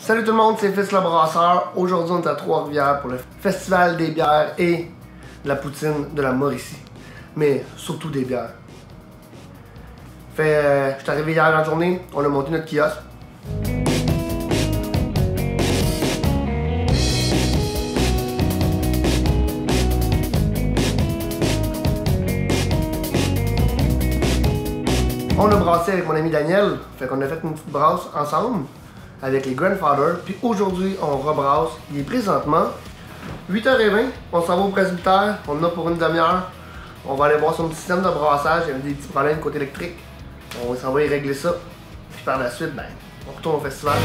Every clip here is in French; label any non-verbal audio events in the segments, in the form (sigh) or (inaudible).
Salut tout le monde, c'est Fils le Brasseur. Aujourd'hui, on est à Trois-Rivières pour le Festival des bières et la poutine de la Mauricie. Mais surtout des bières. Fait, euh, je suis arrivé hier dans la journée, on a monté notre kiosque. On a brassé avec mon ami Daniel, fait qu'on a fait une petite brasse ensemble avec les Grandfathers. Puis aujourd'hui, on rebrasse. Il est présentement 8h20. On s'en va au presbytère. On en a pour une demi-heure. On va aller voir son système de brassage. Il y a des petits problèmes côté électrique. On s'en va y régler ça. Puis par la suite, ben, on retourne au festival.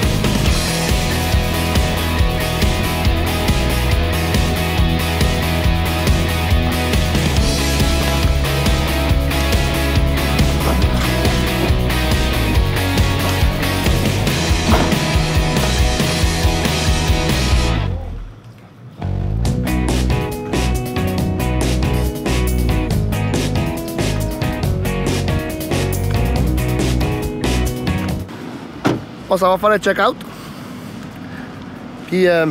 On s'en va faire le check-out. Puis euh,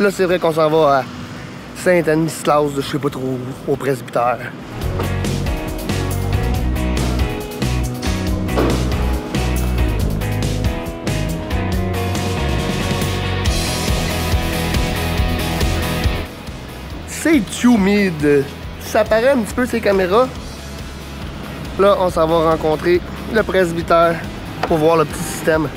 là, c'est vrai qu'on s'en va à Saint-Anislas de je sais pas trop au presbytère. C'est humide. Ça paraît un petit peu ces caméras. Là, on s'en va rencontrer le presbytère pour voir le petit système.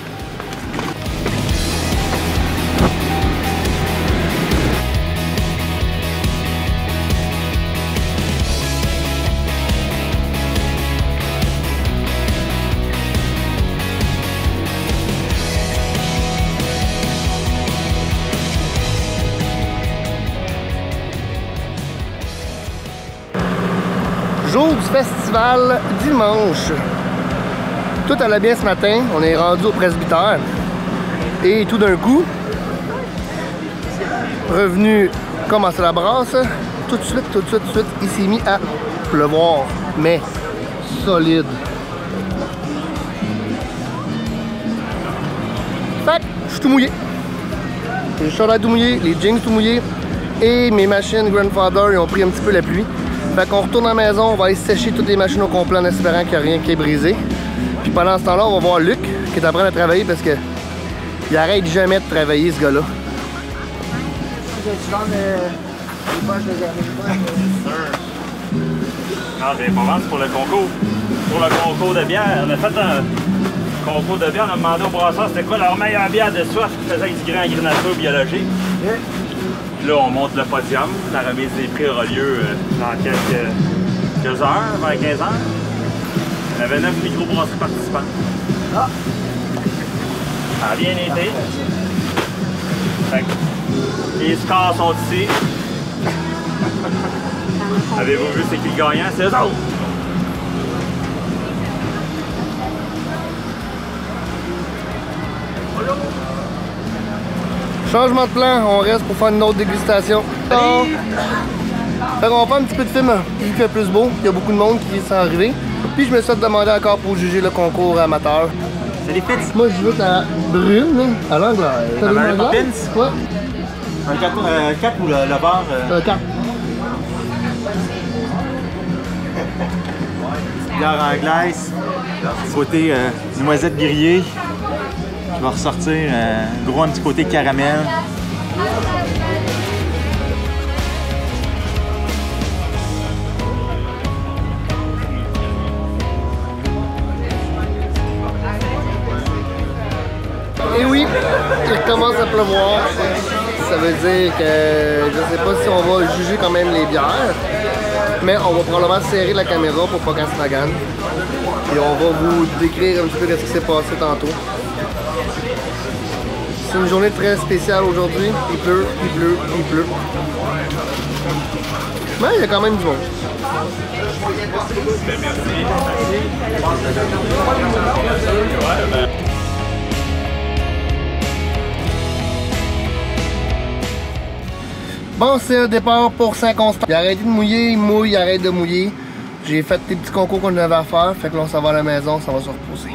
Jour du festival dimanche. Tout allait bien ce matin, on est rendu au presbytère. Et tout d'un coup, revenu commencer la brasse, tout de suite, tout de suite, tout de suite, il s'est mis à pleuvoir. Mais solide. Fait je suis tout mouillé. J'ai le tout mouillé, les jeans tout mouillés. Et mes machines Grandfather, ils ont pris un petit peu la pluie. Fait qu'on retourne à la maison, on va aller sécher toutes les machines au complet en espérant qu'il n'y a rien qui est brisé. Puis pendant ce temps-là, on va voir Luc qui est en train de travailler parce que il arrête jamais de travailler ce gars-là. Non, j'ai pas vendre pour le concours. Pour le concours de bière. On a fait un concours de bière. On a demandé aux brasseurs c'était quoi leur meilleure bière de soif qui faisait du grand grenature biologique. Puis là, on monte le podium. La remise des prix aura lieu euh, dans quelques, quelques heures, vers 15 heures. On avait 9 microbrasseries participantes. Ah. Ça a bien été. Fait que les scores sont ici. (laughs) Avez-vous vu c'est qui le gagnant? C'est eux autres! Changement de plan, on reste pour faire une autre dégustation. On... Fait qu'on va faire un petit peu de film, vu qu'il fait plus beau, il y a beaucoup de monde qui est arrivé. Puis je me suis demandé encore pour juger le concours amateur. C'est les fits! Moi je veux à brune, là, à l'anglaise. La Mary? Poppins? Ouais, Un 4, euh, quatre ou le, le bar? euh, euh, carte. bière anglaise, côté euh, noisette grillée, qui va ressortir euh, gros un petit côté caramel. Il commence à pleuvoir. Ça veut dire que je sais pas si on va juger quand même les bières, mais on va probablement serrer la caméra pour pas qu'elle se magane. Et on va vous décrire un petit peu ce qui s'est passé tantôt. C'est une journée très spéciale aujourd'hui. Il pleut, il pleut, il pleut. Mais il y a quand même du monde. C'est un départ pour Saint-Constant. Il a arrêté de mouiller, il mouille, il arrête de mouiller. J'ai fait des petits concours qu'on avait à faire, fait que là on s'en va à la maison, ça va se reposer.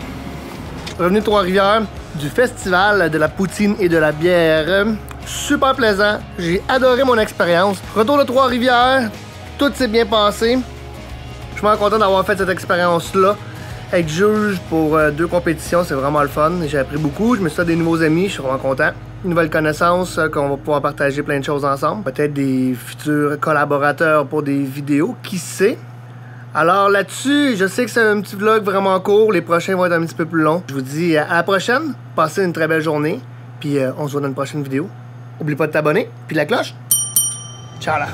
Revenu Trois-Rivières, du festival de la poutine et de la bière. Super plaisant. J'ai adoré mon expérience. Retour de Trois-Rivières, tout s'est bien passé. Je suis content d'avoir fait cette expérience-là. Être juge pour euh, deux compétitions, c'est vraiment le fun. J'ai appris beaucoup. Je me suis fait des nouveaux amis. Je suis vraiment content. Une nouvelle connaissance, euh, qu'on va pouvoir partager plein de choses ensemble. Peut-être des futurs collaborateurs pour des vidéos. Qui sait? Alors là-dessus, je sais que c'est un petit vlog vraiment court. Les prochains vont être un petit peu plus longs. Je vous dis à la prochaine. Passez une très belle journée. Puis euh, on se voit dans une prochaine vidéo. Oublie pas de t'abonner. Puis la cloche. Ciao là.